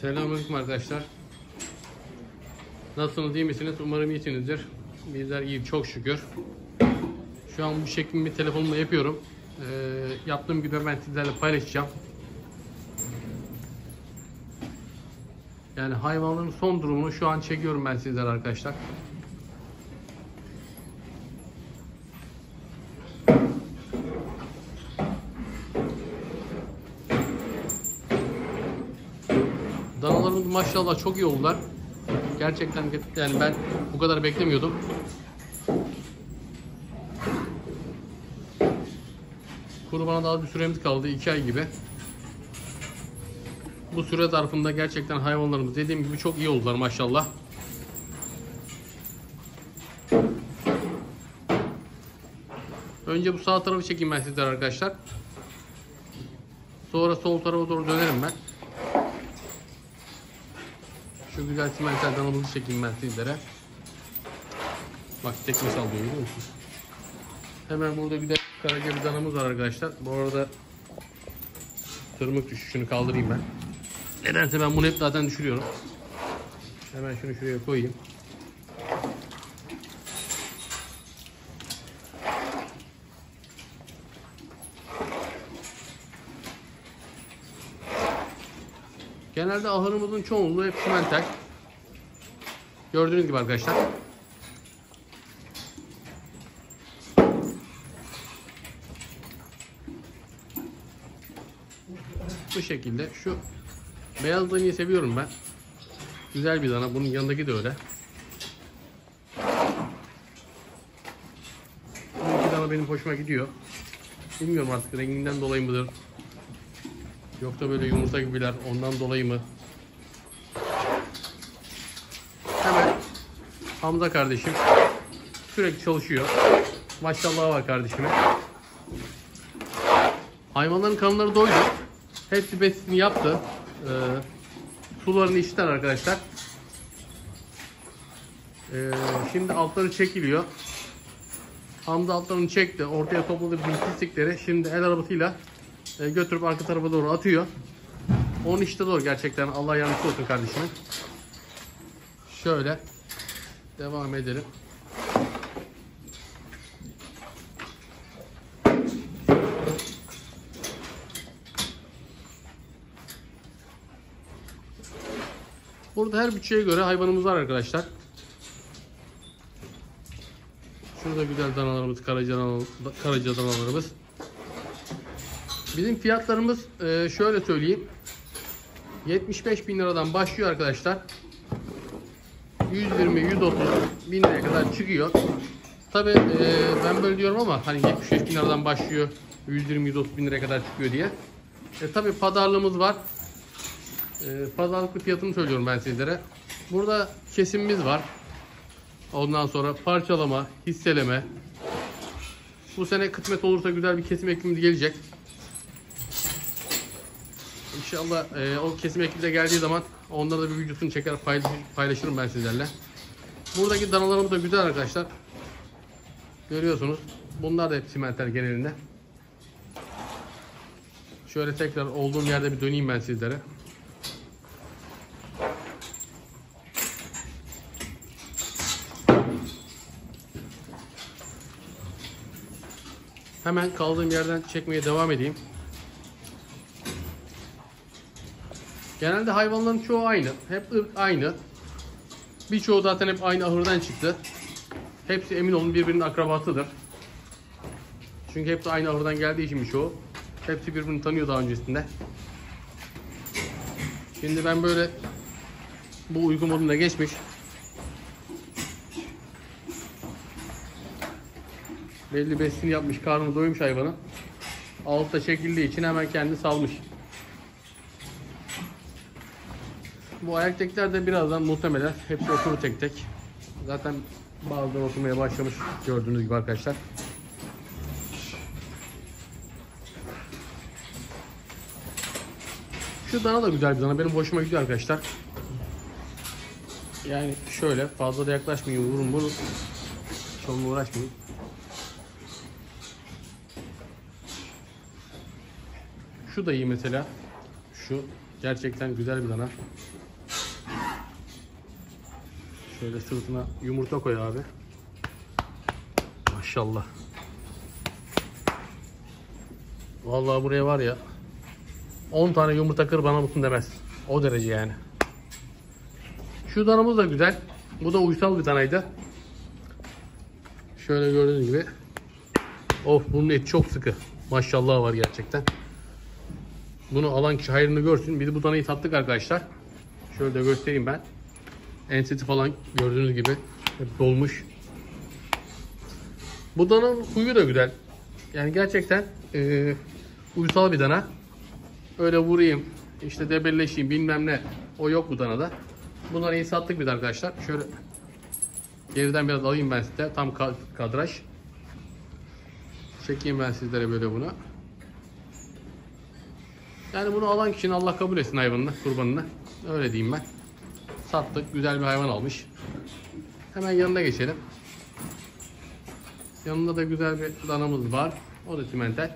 Selamünaleyküm arkadaşlar. Nasılsınız, iyi misiniz? Umarım iyisinizdir. Bizler iyi, çok şükür. Şu an bu şeklimi telefonumla yapıyorum. Ee, yaptığım gibi ben sizlerle paylaşacağım. Yani hayvanların son durumunu şu an çekiyorum ben sizlere arkadaşlar. Danalarımız maşallah çok iyi oldular. Gerçekten yani ben bu kadar beklemiyordum. Kurbana daha bir süremiz kaldı. 2 ay gibi. Bu süre zarfında gerçekten hayvanlarımız dediğim gibi çok iyi oldular maşallah. Önce bu sağ tarafı çekeyim ben sizlere arkadaşlar. Sonra sol tarafa doğru dönerim ben. Şu güzel simental danamızı çekeyim ben sizlere. Bak tekme sallıyor görüyor musun? Hemen burada bir de karaca bir danamız var arkadaşlar. Bu arada tırmık düşüşünü kaldırayım ben. Nedense ben bunu hep zaten düşürüyorum. Hemen şunu şuraya koyayım. Genelde ahırımızın çoğunluğu hep simental. Gördüğünüz gibi arkadaşlar. Bu şekilde. Şu beyaz danayı seviyorum ben. Güzel bir dana. Bunun yanındaki de öyle. Bu iki dana benim hoşuma gidiyor. Bilmiyorum artık renginden dolayı mıdır? Yoksa böyle yumurta gibiler ondan dolayı mı? Hemen Hamza kardeşim sürekli çalışıyor. Maşallah var kardeşime. Hayvanların karınları doydu. Hepsi besini yaptı. Ee, sularını içtiler arkadaşlar. Ee, şimdi altları çekiliyor. Hamza altlarını çekti. Ortaya topladı bütün pislikleri. Şimdi el arabasıyla e, götürüp arka tarafa doğru atıyor. Onun işte zor gerçekten. Allah yardımcısı olsun kardeşime. Şöyle devam edelim. Burada her bütçeye göre hayvanımız var arkadaşlar. Şurada güzel danalarımız, karaca danalarımız. Bizim fiyatlarımız e, şöyle söyleyeyim. 75 bin liradan başlıyor arkadaşlar. 120-130 bin liraya kadar çıkıyor. Tabi ben böyle diyorum ama hani 75 bin liradan başlıyor 120-130 bin liraya kadar çıkıyor diye. E, tabi pazarlığımız var. E, pazarlıklı fiyatını söylüyorum ben sizlere. Burada kesimimiz var. Ondan sonra parçalama, hisseleme. Bu sene kısmet olursa güzel bir kesim ekimimiz gelecek. İnşallah e, o kesim ekibi geldiği zaman onlara da bir videosunu çeker paylaş, paylaşırım ben sizlerle. Buradaki danalarımız da güzel arkadaşlar. Görüyorsunuz. Bunlar da hep simental genelinde. Şöyle tekrar olduğum yerde bir döneyim ben sizlere. Hemen kaldığım yerden çekmeye devam edeyim. Genelde hayvanların çoğu aynı. Hep ırk aynı. Birçoğu zaten hep aynı ahırdan çıktı. Hepsi emin olun birbirinin akrabasıdır. Çünkü hepsi aynı ahırdan geldiği için birçoğu. Hepsi birbirini tanıyor daha öncesinde. Şimdi ben böyle bu uyku modunda geçmiş. Belli besini yapmış, karnı doymuş hayvanın. Altta çekildiği için hemen kendi salmış. Bu ayaktakiler de birazdan muhtemelen hepsi oturur tek tek. Zaten bazıları oturmaya başlamış gördüğünüz gibi arkadaşlar. Şu dana da güzel bir dana. Benim hoşuma gidiyor arkadaşlar. Yani şöyle fazla da yaklaşmayın. Vurun. Hiç onunla uğraşmayın. Şu da iyi mesela. Şu Gerçekten güzel bir dana. Şöyle sırtına yumurta koy abi. Maşallah. Vallahi buraya var ya 10 tane yumurta kır bana mısın demez. O derece yani. Şu danamız da güzel. Bu da uysal bir danaydı. Şöyle gördüğünüz gibi. Of bunun eti çok sıkı. Maşallah var gerçekten. Bunu alan kişi hayrını görsün. Biz bu danayı sattık arkadaşlar. Şöyle de göstereyim ben. Enseti falan gördüğünüz gibi hep dolmuş. Bu dananın huyu da güzel. Yani gerçekten e, uysal bir dana. Öyle vurayım, işte debelleşeyim bilmem ne. O yok bu danada. Bunları iyi sattık biz arkadaşlar. Şöyle geriden biraz alayım ben size. Tam ka- kadraj. Çekeyim ben sizlere böyle bunu. Yani bunu alan kişinin Allah kabul etsin hayvanını, kurbanını. Öyle diyeyim ben. Sattık. Güzel bir hayvan almış. Hemen yanına geçelim. Yanında da güzel bir danamız var. O da simental.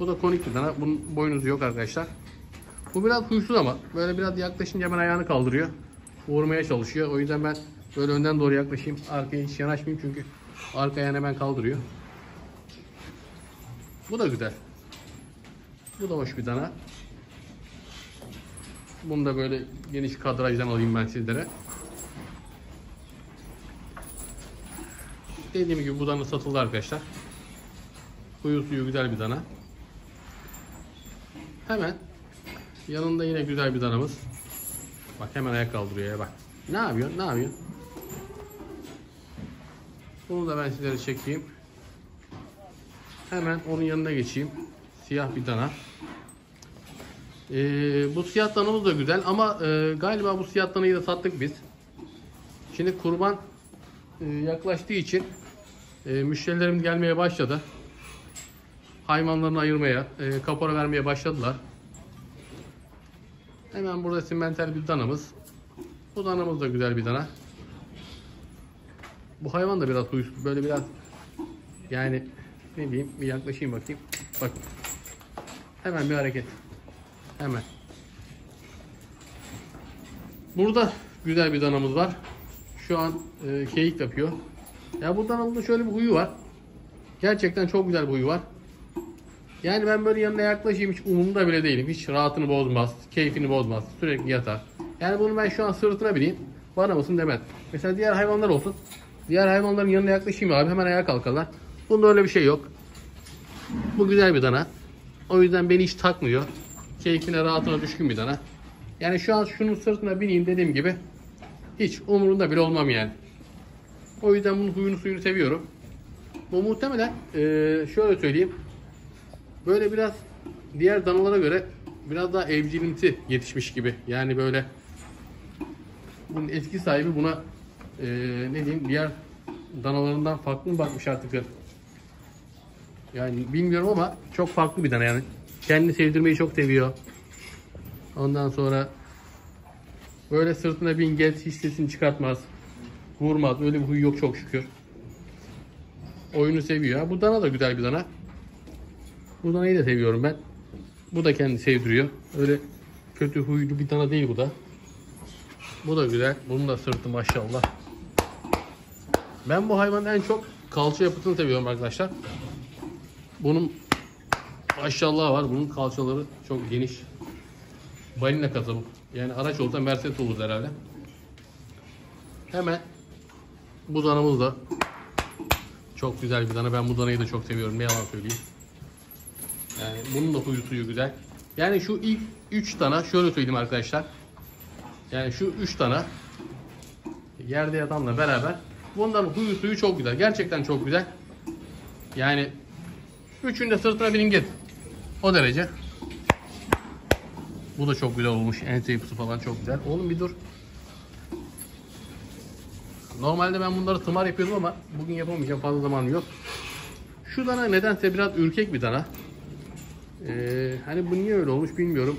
Bu da konik bir dana. Bunun boynuzu yok arkadaşlar. Bu biraz huysuz ama böyle biraz yaklaşınca hemen ayağını kaldırıyor. Vurmaya çalışıyor. O yüzden ben böyle önden doğru yaklaşayım. Arkaya hiç yanaşmayayım çünkü arka ayağını hemen kaldırıyor. Bu da güzel. Bu da hoş bir dana. Bunu da böyle geniş kadrajdan alayım ben sizlere. Dediğim gibi bu dana satıldı arkadaşlar. Kuyu suyu güzel bir dana. Hemen yanında yine güzel bir danamız. Bak hemen ayak kaldırıyor ya bak. Ne yapıyorsun? Ne yapıyorsun? Bunu da ben sizlere çekeyim. Hemen onun yanına geçeyim. Siyah bir dana. Ee, bu siyah danamız da güzel ama e, galiba bu siyah danayı da sattık biz. Şimdi kurban e, yaklaştığı için e, müşterilerim gelmeye başladı. Hayvanlarını ayırmaya, e, kapora vermeye başladılar. Hemen burada simental bir danamız. Bu danamız da güzel bir dana. Bu hayvan da biraz huysuz. Böyle biraz yani ne diyeyim bir yaklaşayım bakayım. Bak. Hemen bir hareket. Hemen. Burada güzel bir danamız var. Şu an e, keyik yapıyor. Ya bu danamızda şöyle bir huyu var. Gerçekten çok güzel bir huyu var. Yani ben böyle yanına yaklaşayım hiç umurumda bile değilim. Hiç rahatını bozmaz, keyfini bozmaz. Sürekli yatar. Yani bunu ben şu an sırtına bineyim. Bana mısın demez. Mesela diğer hayvanlar olsun. Diğer hayvanların yanına yaklaşayım abi hemen ayağa kalkarlar. Bunda öyle bir şey yok. Bu güzel bir dana. O yüzden beni hiç takmıyor. Keyfine rahatına düşkün bir dana. Yani şu an şunun sırtına bineyim dediğim gibi hiç umurunda bile olmam yani. O yüzden bunun huyunu suyunu seviyorum. Bu muhtemelen eee, şöyle söyleyeyim. Böyle biraz diğer danalara göre biraz daha evcilimsi yetişmiş gibi. Yani böyle bunun eski sahibi buna eee, ne diyeyim diğer danalarından farklı mı bakmış artık? Yani bilmiyorum ama çok farklı bir dana yani. Kendini sevdirmeyi çok seviyor. Ondan sonra böyle sırtına bin gez hiç sesini çıkartmaz. Vurmaz. Öyle bir huyu yok çok şükür. Oyunu seviyor. Bu dana da güzel bir dana. Bu danayı da seviyorum ben. Bu da kendi sevdiriyor. Öyle kötü huylu bir dana değil bu da. Bu da güzel. Bunun da sırtı maşallah. Ben bu hayvanın en çok kalça yapısını seviyorum arkadaşlar. Bunun maşallah var. Bunun kalçaları çok geniş. Balina bu. Yani araç olsa Mercedes olur herhalde. Hemen bu danamız da çok güzel bir dana. Ben bu danayı da çok seviyorum. Ne yalan söyleyeyim. Yani bunun da huyu suyu güzel. Yani şu ilk 3 dana şöyle söyleyeyim arkadaşlar. Yani şu 3 dana yerde yatanla beraber bundan huyu suyu çok güzel. Gerçekten çok güzel. Yani üçünü de sırtına binin git. O derece. Bu da çok güzel olmuş. Ense yapısı falan çok güzel. Oğlum bir dur. Normalde ben bunları tımar yapıyordum ama bugün yapamayacağım. Fazla zamanım yok. Şu dana nedense biraz ürkek bir dana. Ee, hani bu niye öyle olmuş bilmiyorum.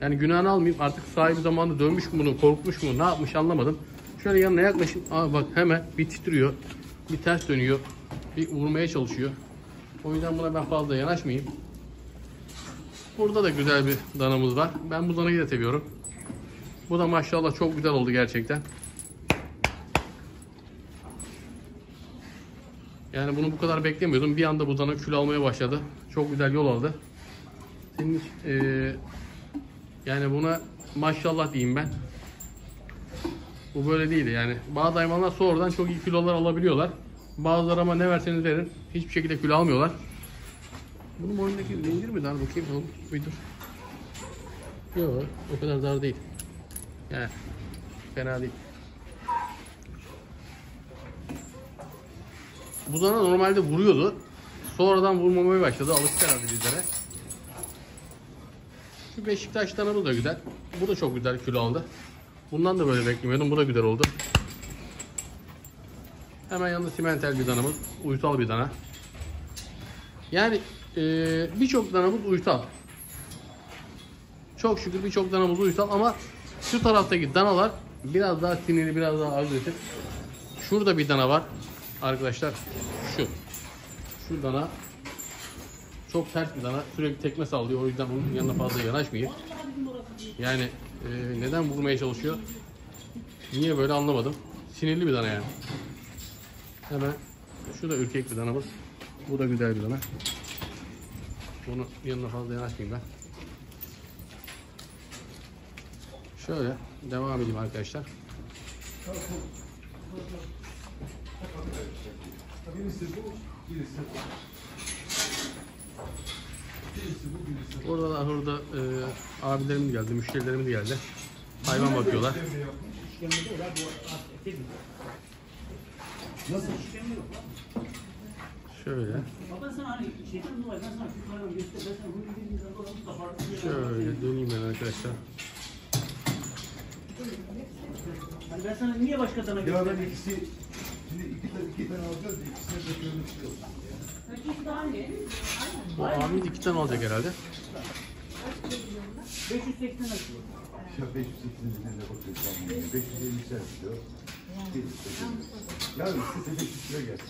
Yani günahını almayayım. Artık sahibi zamanında dövmüş mü bunu, korkmuş mu, ne yapmış anlamadım. Şöyle yanına yaklaşayım. Aa bak hemen bir titriyor. Bir ters dönüyor. Bir vurmaya çalışıyor. O yüzden buna ben fazla yanaşmayayım. Burada da güzel bir danamız var. Ben bu danayı da seviyorum. Bu da maşallah çok güzel oldu gerçekten. Yani bunu bu kadar beklemiyordum. Bir anda bu dana kül almaya başladı. Çok güzel yol aldı. Senin eee, yani buna maşallah diyeyim ben. Bu böyle değildi yani. Bazı hayvanlar sonradan çok iyi kilolar alabiliyorlar. Bazıları ama ne verseniz verin hiçbir şekilde kilo almıyorlar. Bunun boynundaki zincir mi dar bakayım oğlum bir dur. Yok o kadar dar değil. Yani fena değil. Bu dana normalde vuruyordu. Sonradan vurmamaya başladı. Alıştı herhalde bizlere. Şu Beşiktaş danamız da güzel. Bu da çok güzel kilo aldı. Bundan da böyle beklemiyordum. Bu da güzel oldu. Hemen yanında simentel bir danamız. Uysal bir dana. Yani eee, birçok danamız uysal. Çok şükür birçok danamız uysal ama şu taraftaki danalar biraz daha sinirli, biraz daha agresif. Şurada bir dana var arkadaşlar. Şu. Şu dana çok sert bir dana. Sürekli tekme sallıyor. O yüzden onun yanına fazla yanaşmayın. Yani e, neden vurmaya çalışıyor? Niye böyle anlamadım. Sinirli bir dana yani. Hemen şu da ürkek bir danamız. Bu da güzel bir dana. Bunu yanına fazla yanaşmayayım ben. Şöyle devam edeyim arkadaşlar. Orada da ahırda e, abilerimiz geldi, müşterilerimiz geldi. Hayvan bakıyorlar. İşkembe Şöyle, hani şöyle döneyim ben arkadaşlar. Hani ben sana niye başka tane Ya ben göstereyim? ikisi, şimdi iki tane, iki tane alacağız da ikisine de görmek istiyorum. Bu abimiz iki tane alacak herhalde. 580 açıyor. Ya 580 liraya bakıyoruz ben bunu. 550 sen diyor. Birisi de diyor. Ya istese 500 lira gelsin.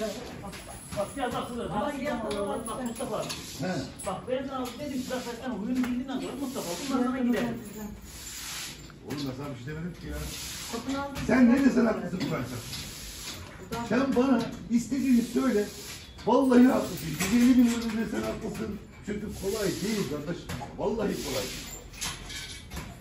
Ya bak, bak bak. Bak ya bak Mustafa. He. Bak ben sana dedim ki bak sen huyunu bildiğinden sonra Mustafa bunlar sana gider. Oğlum ben sana bir şey demedim ki ya. Sen ne desen haklısın Fransa. Sen bana istediğini söyle. Vallahi haklısın. 150 bin lira desen haklısın. Çünkü kolay değil kardeş. Vallahi kolay değil.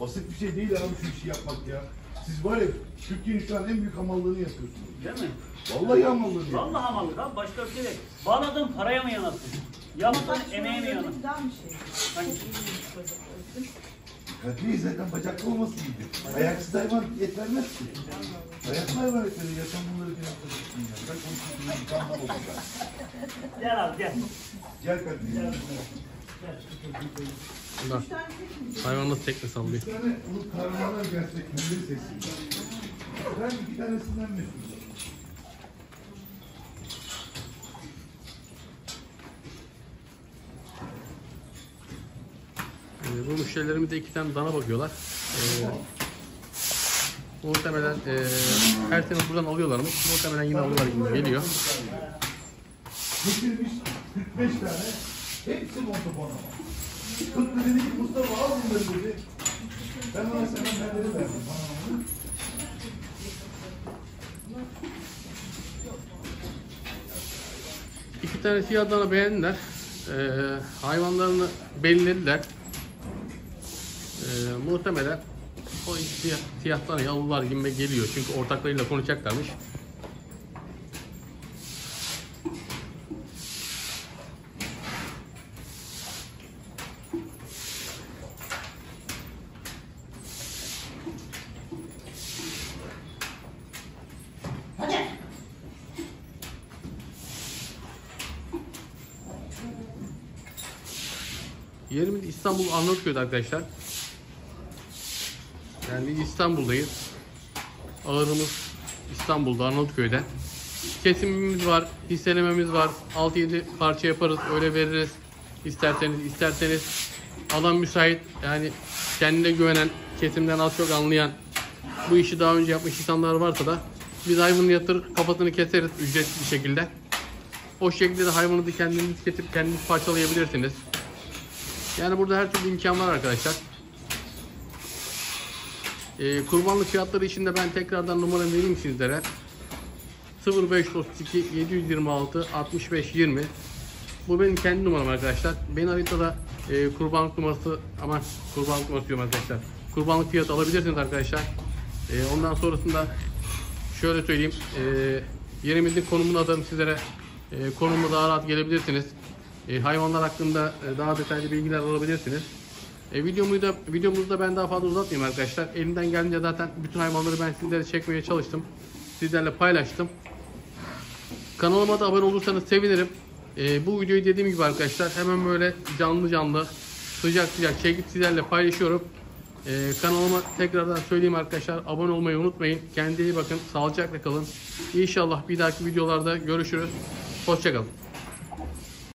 Basit bir şey değil abi şu işi yapmak ya. Siz var ya Türkiye'nin şu an en büyük hamallığını yapıyorsunuz. Değil mi? Vallahi hamallığını yapıyorsunuz. Vallahi hamallık abi başka bir şey değil. Bağladığın paraya mı yanarsın? Yaptığın emeğe mi yanarsın? Daha mı şey? Hangisi? Dikkatli zaten bacaklı olması gibi. Ayaksız hayvan et vermez ki. Ayaklı hayvan et verir. Yaşam bunları bir hafta tutsun ya. Ben konuşuyorum. Bir kandan oldum ben. Gel abi gel. Gel kardeşim. Gel. Bunlar hayvan nasıl sallıyor. Bir tane karnına gelse kendi sesi. Ben iki tanesinden. Ee, bu müşterilerimiz de iki tane dana bakıyorlar. Ee, muhtemelen e, her sene buradan alıyorlarmış. Muhtemelen yine alıyorlar gibi geliyor. Getirmiş 45 tane. Hepsi montopon ama. Tuttu dedi ki Mustafa al bunları dedi. Ben ona senelerleri verdim. Bana onu. İki tane siyah beğendiler. Ee, hayvanlarını belirlediler. Ee, muhtemelen o siyah, siyah danayı alırlar gibi geliyor. Çünkü ortaklarıyla konuşacaklarmış. Yerimiz İstanbul Arnavutköy'de arkadaşlar. Yani İstanbul'dayız. Ağırımız İstanbul'da Arnavutköy'de. Kesimimiz var, hisselememiz var. 6-7 parça yaparız, öyle veririz. İsterseniz, isterseniz alan müsait. Yani kendine güvenen, kesimden az çok anlayan, bu işi daha önce yapmış insanlar varsa da biz hayvanı yatırır, kafasını keseriz ücretsiz bir şekilde. O şekilde de hayvanınızı kendiniz kesip kendiniz parçalayabilirsiniz. Yani burada her türlü imkan var arkadaşlar. Ee, kurbanlık fiyatları için de ben tekrardan numara vereyim sizlere. 0532 726 65 20 Bu benim kendi numaram arkadaşlar. Beni haritada e, kurbanlık numarası ama kurbanlık numarası diyorum arkadaşlar. Kurbanlık fiyatı alabilirsiniz arkadaşlar. E, ondan sonrasında şöyle söyleyeyim. E, yerimizin konumunu atarım sizlere. E, konumuna daha rahat gelebilirsiniz. E, hayvanlar hakkında e, daha detaylı bilgiler alabilirsiniz. E, videomu da videomuzu da ben daha fazla uzatmayayım arkadaşlar. Elimden geldiğince zaten bütün hayvanları ben sizlere çekmeye çalıştım. Sizlerle paylaştım. Kanalıma da abone olursanız sevinirim. E, bu videoyu dediğim gibi arkadaşlar hemen böyle canlı canlı sıcak sıcak çekip sizlerle paylaşıyorum. E, kanalıma tekrardan söyleyeyim arkadaşlar abone olmayı unutmayın. Kendinize iyi bakın. Sağlıcakla kalın. İnşallah bir dahaki videolarda görüşürüz. Hoşçakalın.